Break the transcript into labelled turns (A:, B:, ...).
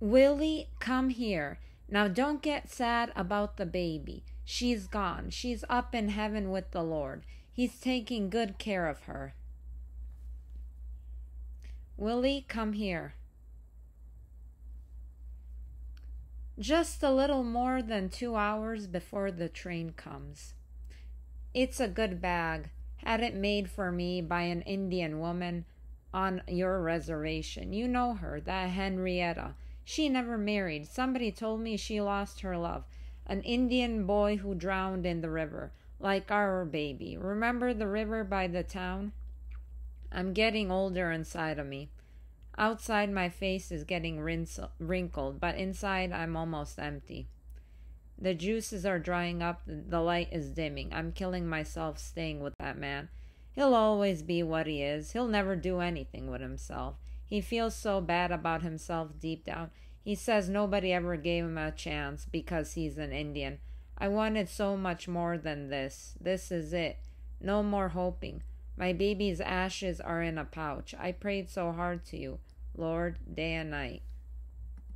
A: Willie, come here. Now don't get sad about the baby. She's gone. She's up in heaven with the Lord. He's taking good care of her. Willie, come here. Just a little more than two hours before the train comes. It's a good bag. Had it made for me by an Indian woman on your reservation. You know her, that Henrietta. She never married. Somebody told me she lost her love. An Indian boy who drowned in the river, like our baby. Remember the river by the town? I'm getting older inside of me. Outside, my face is getting wrinkled, but inside, I'm almost empty. The juices are drying up, the light is dimming. I'm killing myself staying with that man. He'll always be what he is. He'll never do anything with himself. He feels so bad about himself deep down. He says nobody ever gave him a chance because he's an Indian. I wanted so much more than this. This is it. No more hoping. My baby's ashes are in a pouch. I prayed so hard to you, Lord, day and night.